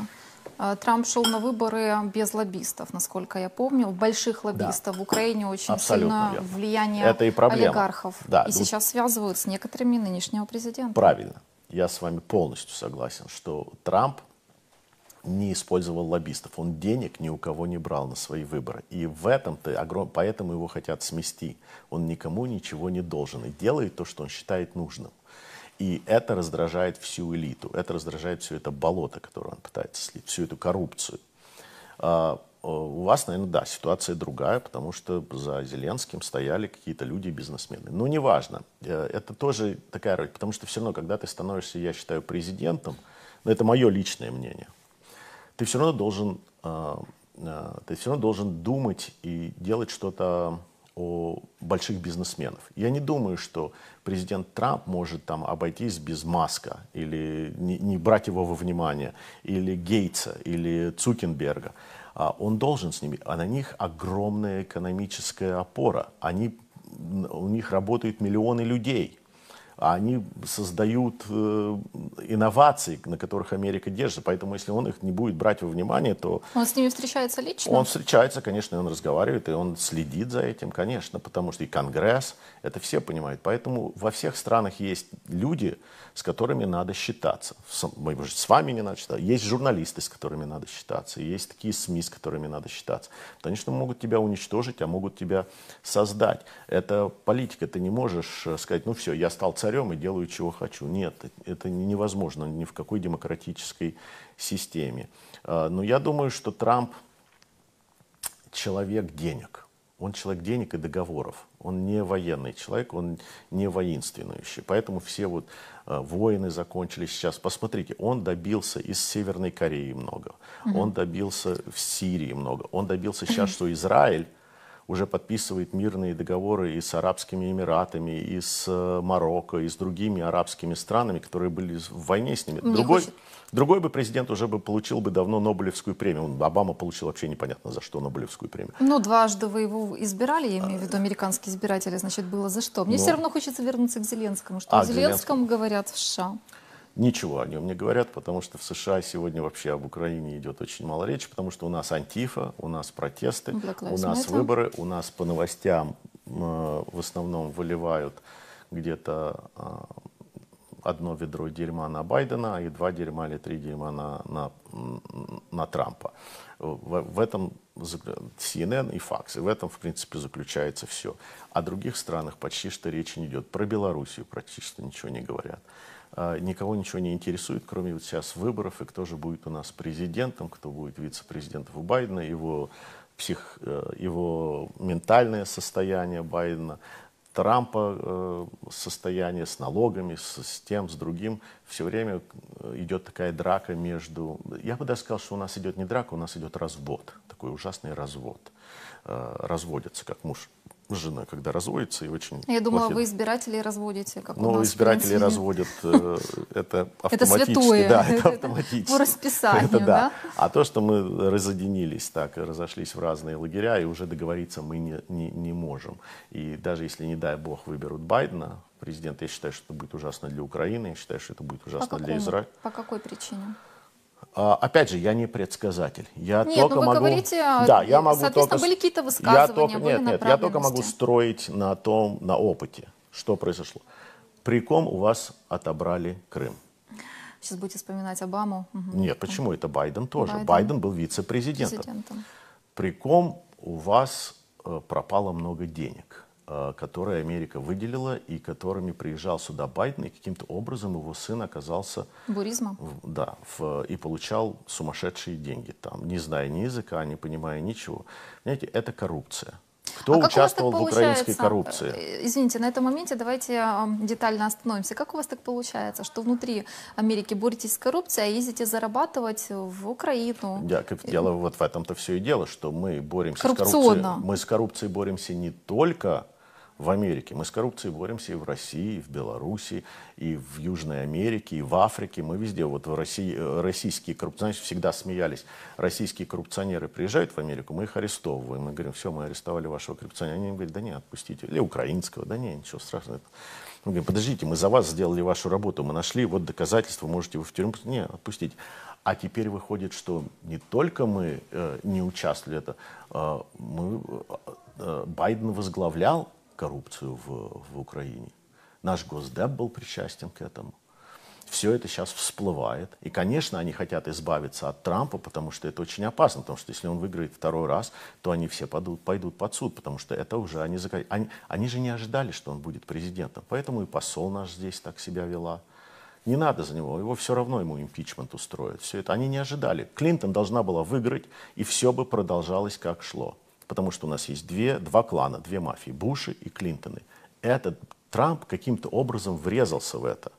А, Трамп шел на выборы без лоббистов, насколько я помню. Больших лоббистов. В Украине очень Абсолютно сильно верно. влияние Это и проблема. олигархов. Да, и вот- сейчас связывают с некоторыми нынешнего президента. Правильно. Я с вами полностью согласен, что Трамп не использовал лоббистов. Он денег ни у кого не брал на свои выборы. И в этом-то, огром... поэтому его хотят смести. Он никому ничего не должен и делает то, что он считает нужным. И это раздражает всю элиту, это раздражает все это болото, которое он пытается слить, всю эту коррупцию. А, э, у вас, наверное, да, ситуация другая, потому что за Зеленским стояли какие-то люди, бизнесмены. Но неважно, э, это тоже такая роль, потому что все равно, когда ты становишься, я считаю, президентом, но это мое личное мнение, ты все равно должен, э, э, ты все равно должен думать и делать что-то о больших бизнесменов. Я не думаю, что президент Трамп может там обойтись без Маска или не, не брать его во внимание, или Гейтса, или Цукенберга. А он должен с ними, а на них огромная экономическая опора. Они, у них работают миллионы людей они создают э, инновации, на которых Америка держится. Поэтому, если он их не будет брать во внимание, то... Он с ними встречается лично? Он встречается, конечно, и он разговаривает, и он следит за этим, конечно, потому что и Конгресс, это все понимают. Поэтому во всех странах есть люди, с которыми надо считаться. С вами не надо считаться. Есть журналисты, с которыми надо считаться. Есть такие СМИ, с которыми надо считаться. Конечно, могут тебя уничтожить, а могут тебя создать. Это политика. Ты не можешь э, сказать, ну все, я стал царем и делаю, чего хочу. Нет, это невозможно ни в какой демократической системе. А, но я думаю, что Трамп человек денег. Он человек денег и договоров. Он не военный человек, он не воинственный. Поэтому все вот э, войны закончились сейчас. Посмотрите, он добился из Северной Кореи много. Он добился в Сирии много. Он добился сейчас, что Израиль уже подписывает мирные договоры и с Арабскими Эмиратами, и с э, Марокко, и с другими арабскими странами, которые были в войне с ними. Другой, хочет... другой бы президент уже бы получил бы давно Нобелевскую премию. Обама получил вообще непонятно за что Нобелевскую премию. Ну, дважды вы его избирали, я имею в виду американские избиратели, значит, было за что. Мне Но... Ну. все равно хочется вернуться к Зеленскому. Что а, о Зеленском говорят в США? Ничего о нем не говорят, потому что в США сегодня вообще об Украине идет очень мало речи, потому что у нас антифа, у нас протесты, у нас выборы, у нас по новостям э, в основном выливают где-то э, одно ведро дерьма на Байдена и два дерьма или три дерьма на, на, на Трампа. В, в этом CNN и Fox, и в этом, в принципе, заключается все. О других странах почти что речи не идет. Про Белоруссию практически что ничего не говорят. А, никого ничего не интересует, кроме вот сейчас выборов, и кто же будет у нас президентом, кто будет вице-президентом у Байдена, его, псих, э, его ментальное состояние Байдена, Трампа э, состояние с налогами, с, с тем, с другим. Все время э, идет такая драка между... Я бы даже сказал, что у нас идет не драка, у нас идет развод. Такой ужасный развод. Разводятся, как муж жена, когда разводится, и очень... Я думала, плохие... вы избирателей разводите, как Ну, избиратели разводят, э, это автоматически. Это святое. Да, это автоматически. По расписанию, это, да. да. А то, что мы разъединились так, разошлись в разные лагеря, и уже договориться мы не, не, не можем. И даже если, не дай бог, выберут Байдена, президент, я считаю, что это будет ужасно для Украины, я считаю, что это будет ужасно для Израиля. По какой причине? А, опять же, я не предсказатель. Я нет, только ну вы могу, говорите, да, я могу соответственно, только, были какие-то высказывания, я только, были Нет, нет, я только могу строить на том, на опыте, что произошло. При ком у вас отобрали Крым? Сейчас будете вспоминать Обаму. Угу. Нет, почему? Это Байден тоже. Байден, Байден был вице-президентом. При ком у вас э, пропало много денег? Э, которые Америка выделила и которыми приезжал сюда Байден, и каким-то образом его сын оказался... Буризма? В, да, в, и получал сумасшедшие деньги там, не зная ни языка, не понимая ничего. Понимаете, это коррупция. Кто а участвовал в украинской коррупции? Э, извините, на этом моменте давайте детально остановимся. Как у вас так получается, что внутри Америки боретесь с коррупцией, а ездите зарабатывать в Украину? Я, как дело вот в этом-то все и дело, что мы боремся с коррупцией. Мы с коррупцией боремся не только в Америке. Мы с коррупцией боремся и в России, и в Беларуси, и в Южной Америке, и в Африке. Мы везде. Вот в России, э, российские коррупционеры всегда смеялись. Российские коррупционеры приезжают в Америку, мы их арестовываем. Мы говорим, все, мы арестовали вашего коррупционера. Они говорят, да не, отпустите. Или украинского, да не, ничего страшного. Мы говорим, подождите, мы за вас сделали вашу работу, мы нашли вот доказательства, можете вы в тюрьму. Не, отпустите. А теперь выходит, что не только мы э, не участвовали, это э, мы, э, Байден возглавлял коррупцию в, в Украине. Наш Госдеп был причастен к этому. Все это сейчас всплывает. И, конечно, они хотят избавиться от Трампа, потому что это очень опасно. Потому что если он выиграет второй раз, то они все пойдут, пойдут под суд, потому что это уже они, они, они же не ожидали, что он будет президентом. Поэтому и посол наш здесь так себя вела. Не надо за него, его все равно ему импичмент устроят. Все это они не ожидали. Клинтон должна была выиграть, и все бы продолжалось как шло потому что у нас есть две, два клана, две мафии, Буши и Клинтоны. Этот Трамп каким-то образом врезался в это.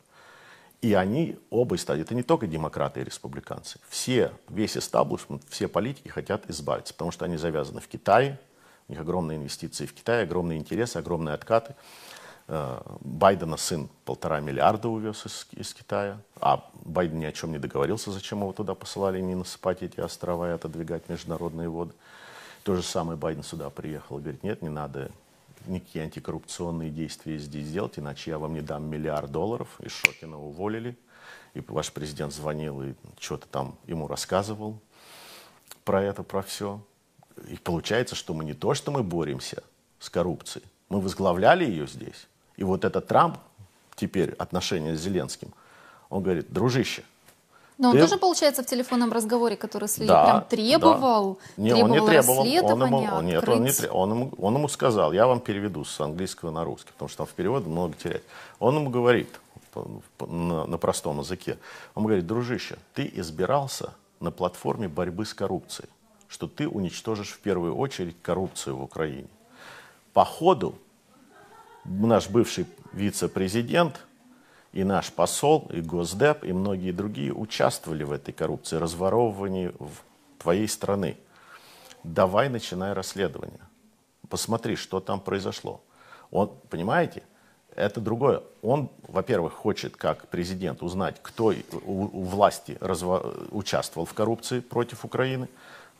И они оба стали, это не только демократы и республиканцы, все, весь эстаблишмент, все политики хотят избавиться, потому что они завязаны в Китае, У них огромные инвестиции в Китай, огромные интересы, огромные откаты. Э, Байдена сын полтора миллиарда увез из, из Китая, а Байден ни о чем не договорился, зачем его туда посылали, не насыпать эти острова и отодвигать международные воды. То же самое Байден сюда приехал и говорит, нет, не надо никакие антикоррупционные действия здесь делать, иначе я вам не дам миллиард долларов. И Шокина уволили. И ваш президент звонил и что-то там ему рассказывал про это, про все. И получается, что мы не то, что мы боремся с коррупцией, мы возглавляли ее здесь. И вот этот Трамп, теперь отношения с Зеленским, он говорит, дружище, но он Ты- тоже, получается, в телефонном разговоре, который Слили да, прям требовал, да. Не, он не требовал требовал. Он ему, он, нет, он, не, открыть. он, ему, он ему сказал, я вам переведу с английского на русский, потому что там в переводе много терять. Он ему говорит на, на простом языке, он говорит, дружище, ты избирался на платформе борьбы с коррупцией, что ты уничтожишь в первую очередь коррупцию в Украине. По ходу наш бывший вице-президент и наш посол, и Госдеп, и многие другие участвовали в этой коррупции, разворовывании в твоей страны. Давай начинай расследование. Посмотри, что там произошло. Он, понимаете, это другое. Он, во-первых, хочет, как президент, узнать, кто у, у власти разва- участвовал в коррупции против Украины.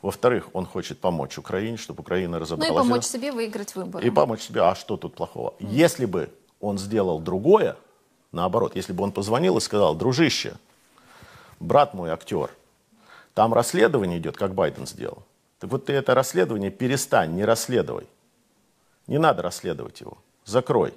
Во-вторых, он хочет помочь Украине, чтобы Украина Ну и разобралась. помочь себе выиграть выборы. И помочь себе, а что тут плохого? Если бы он сделал другое, наоборот, если бы он позвонил и сказал, дружище, брат мой актер, там расследование идет, как Байден сделал. Так вот ты это расследование перестань, не расследуй. Не надо расследовать его. Закрой.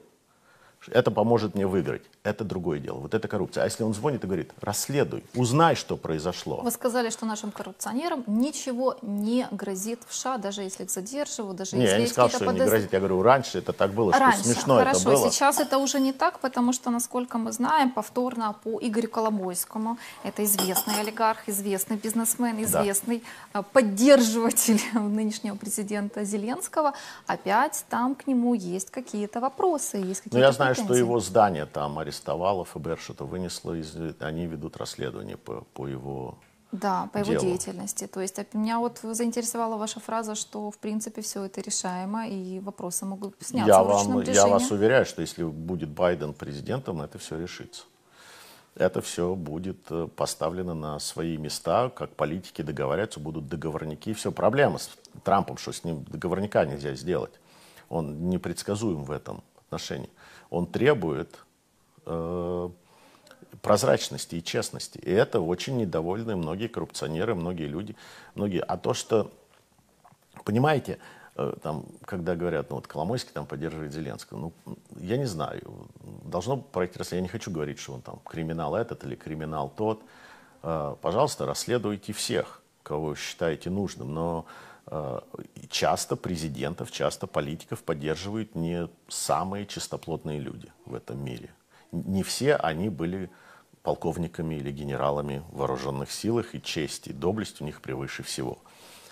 Это поможет мне выиграть. Это другое дело. Вот это коррупция. А если он звонит и говорит, расследуй, узнай, что произошло. Вы сказали, что нашим коррупционерам ничего не грозит в США, даже если их задерживают, даже Не, если я не сказал, что не подозр- грозит. Я говорю, раньше это так было, что Раньше, смешно хорошо. это было. Сейчас это уже не так, потому что, насколько мы знаем, повторно по Игорю Коломойскому, это известный олигарх, известный бизнесмен, известный э, поддерживатель нынешнего президента Зеленского, опять там к нему есть какие-то вопросы, есть какие-то Ну, я знаю, что претензии. его здание там арестовало, ФБР что-то вынесло, из, они ведут расследование по, по его... Да, по его делу. деятельности. То есть а меня вот заинтересовала ваша фраза, что в принципе все это решаемо и вопросы могут сняться Я, в ручном вам, я режиме. вас уверяю, что если будет Байден президентом, это все решится. Это все будет э, поставлено на свои места, как политики договорятся, будут договорники. Все, проблема с Трампом, что с ним договорника нельзя сделать. Он непредсказуем в этом отношении. Он требует прозрачности и честности. И это очень недовольны многие коррупционеры, многие люди. Многие. А то, что, понимаете, э, там, когда говорят, ну вот Коломойский там поддерживает Зеленского, ну, я не знаю, должно пройти расследование. Я не хочу говорить, что он там криминал этот или криминал тот. Э, Пожалуйста, расследуйте всех, кого считаете нужным, но э, часто президентов, часто политиков поддерживают не самые чистоплотные люди в этом мире. Не все они были полковниками или генералами в вооруженных силах, и честь, и доблесть у них превыше всего.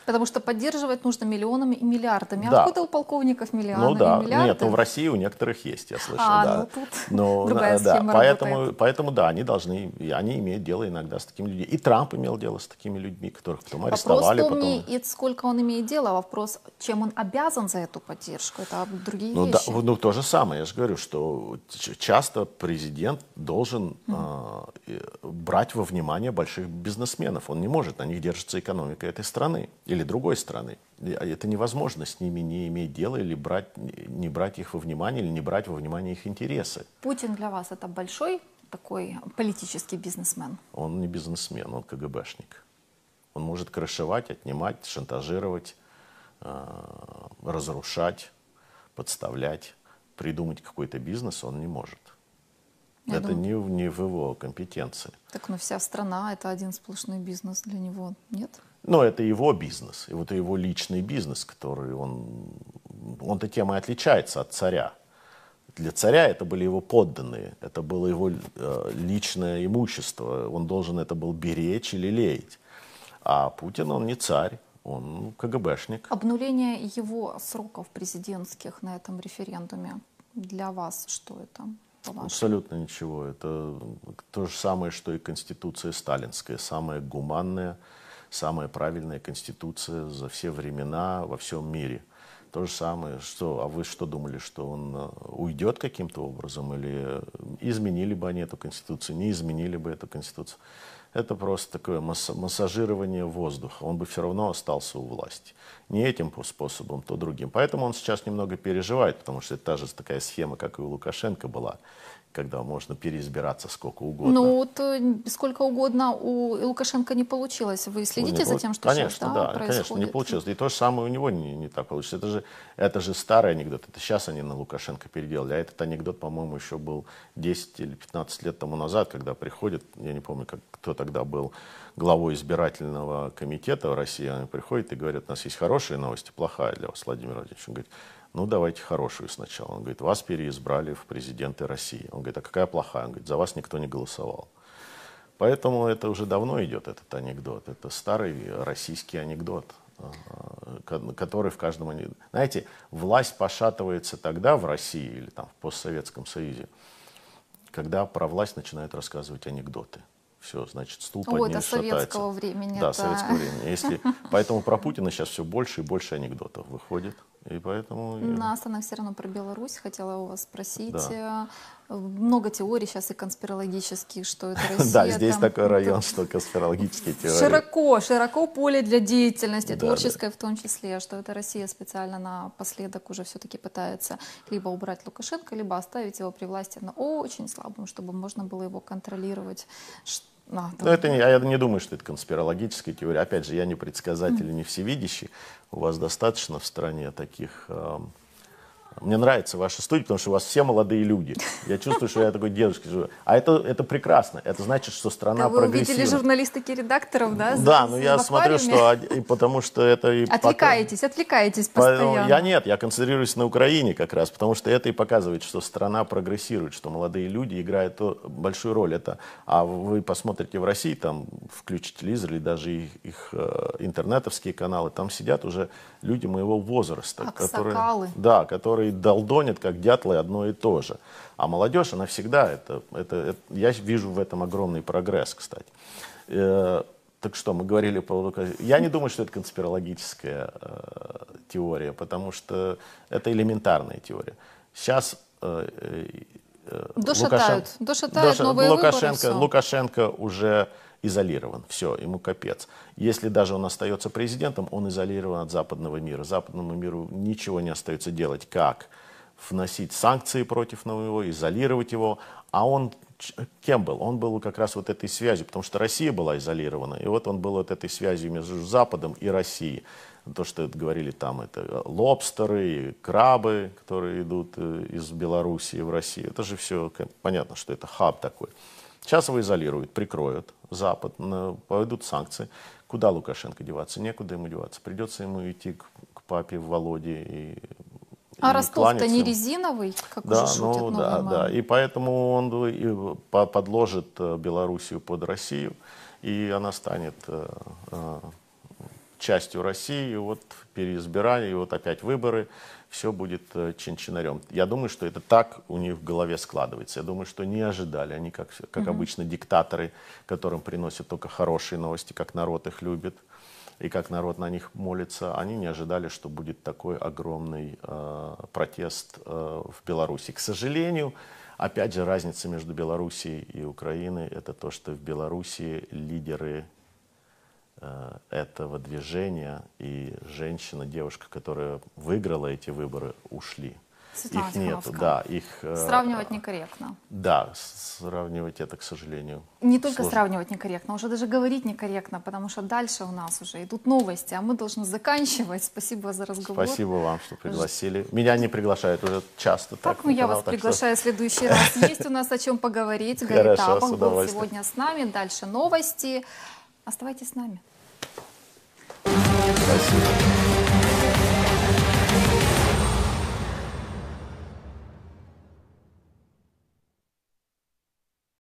Потому что поддерживать нужно миллионами и миллиардами. Да. Откуда у полковников миллиарды Ну да, и миллиарды? нет, ну в России у некоторых есть, я слышал, А, да. ну тут Но, другая э, да, схема поэтому, работает. поэтому да, они должны, они имеют дело иногда с такими людьми. И Трамп имел дело с такими людьми, которых потом Вопрос арестовали, в том, потом. и сколько он имеет дела, а вопрос, чем он обязан за эту поддержку. Это другие Ну, да, вещи. ну, то же самое, я же говорю, что часто президент должен а, э, брать во внимание больших бизнесменов. Он не может, на них держится экономика этой страны или другой страны. И Это невозможно с ними не иметь дела или брать, не брать их во внимание, или не брать во внимание их интересы. Путин для вас это большой такой политический бизнесмен? Он не бизнесмен, он КГБшник. Он может крышевать, отнимать, шантажировать, а, разрушать, подставлять. Придумать какой-то бизнес он не может. Я Это не, в- не в его компетенции. Так, ну вся страна это один сплошной бизнес для него, нет? Но это его бизнес, и вот его личный бизнес, который он, он-то тем и отличается от царя. Для царя это были его подданные, это было его э, личное имущество, он должен это был беречь или лелеять. А Путин, он не царь, он КГБшник. Обнуление его сроков президентских на этом референдуме для вас что это? по-вашему? Абсолютно ничего. Это то же самое, что и Конституция сталинская. Самая гуманная, самая правильная Конституция за все времена во всем мире. То же самое, что, а вы что думали, что он э, уйдет каким-то образом или изменили бы они эту конституцию, не изменили бы эту конституцию? Это просто такое массажирование воздуха. Он бы все равно остался у власти. Не этим способом, то другим. Поэтому он сейчас немного переживает, потому что это та же такая схема, как и у Лукашенко была когда можно переизбираться сколько угодно. Ну, вот э, сколько угодно у Лукашенко не получилось. Вы следите за тем, что конечно, сейчас да, происходит? Конечно, не получилось. И то же самое у него не, не так получится. Это же, это же старый анекдот. Это сейчас они на Лукашенко переделали. А этот анекдот, по-моему, еще был 10 или 15 лет тому назад, когда приходит, я не помню, как, кто тогда был главой избирательного комитета в России, они приходят и говорят, у нас есть хорошая новость плохая для вас, Владимир Владимирович. Он говорит, ну давайте хорошую сначала. Он говорит, вас переизбрали в президенты России. Он говорит, а какая плохая? Он говорит, за вас никто не голосовал. Поэтому это уже давно идет этот анекдот. Это старый российский анекдот, э, который в каждом... Знаете, власть пошатывается тогда в России или там в постсоветском Союзе, когда про власть начинают рассказывать анекдоты. Все, значит, стул О, это советского времени. Да, это... советского времени. Если... Поэтому про Путина сейчас все больше и больше анекдотов выходит. И поэтому... На останок все равно про Беларусь хотела у вас спросить. Да. Э, много теорий сейчас и конспирологических, что это Россия. Да, здесь такой район, что конспирологические теории. Широко, широко поле для деятельности, творческой в том числе, что это Россия специально напоследок уже все-таки пытается либо убрать Лукашенко, либо оставить его при власти на очень слабом, чтобы можно было его контролировать. Но это не, я не думаю, что это конспирологическая теория. Опять же, я не предсказатель, mm. не всевидящий. У вас достаточно в стране таких эм, мне нравится ваша студия, потому что у вас все молодые люди. Я чувствую, что я такой дедушка живу. А это, это прекрасно. Это значит, что страна да, вы прогрессирует. увидели журналистики редакторов, да? Да, но я смотрю, что и потому что это и отвлекаетесь, пока... отвлекаетесь постоянно. Я нет, я концентрируюсь на Украине как раз, потому что это и показывает, что страна прогрессирует, что молодые люди играют большую роль. Это, а вы посмотрите в России, там включите телевизор или даже их, их э, интернетовские каналы, там сидят уже люди моего возраста, Аксакалы. которые, да, которые долдонят как дятлы одно и то же. А молодежь, она всегда это, это, это я вижу в этом огромный прогресс, кстати. Э, так что, мы говорили по Я не думаю, что это конспирологическая э, теория, потому что это элементарная теория. Сейчас э, э, дошатают, Лукашен... дошатают новые Лукашенко, выборы. Лукашенко уже изолирован. Все, ему капец. Если даже он остается президентом, он изолирован от западного мира. Западному миру ничего не остается делать, как вносить санкции против него, изолировать его. А он кем был? Он был как раз вот этой связью, потому что Россия была изолирована. И вот он был вот этой связью между Западом и Россией. То, что говорили там, это лобстеры, крабы, которые идут э, из Белоруссии в Россию. Это же все понятно, что это хаб такой. Сейчас его изолируют, прикроют Запад, пойдут санкции. Куда Лукашенко деваться? Некуда ему деваться. Придется ему идти к, к папе Володе и а Ростов-то не резиновый, как да, уже шутят ну, да, да. И поэтому он подложит э, Белоруссию под Россию, и она станет э, э, частью России. И вот переизбирание, и вот опять выборы все будет э, чин-чинарем. Я думаю, что это так у них в голове складывается. Я думаю, что не ожидали. Они, как, как угу. обычно, диктаторы, которым приносят только хорошие новости, как народ их любит и как народ на них молится, они не ожидали, что будет такой огромный э, протест э, в Беларуси. К сожалению, опять же, разница между Белоруссией и Украиной – это то, что в Белоруссии лидеры этого движения и женщина, девушка, которая выиграла эти выборы, ушли. Светлана их нет, да, их э, сравнивать некорректно. Да, сравнивать это, к сожалению. Не только сложно. сравнивать некорректно, уже даже говорить некорректно, потому что дальше у нас уже идут новости, а мы должны заканчивать. Спасибо за разговор. Спасибо вам, что пригласили. Меня не приглашают уже часто. Так, так ну я вас приглашаю что... в следующий раз. Есть у нас о чем поговорить. Гарри Тапок был сегодня с нами. Дальше новости. Оставайтесь с нами. Спасибо.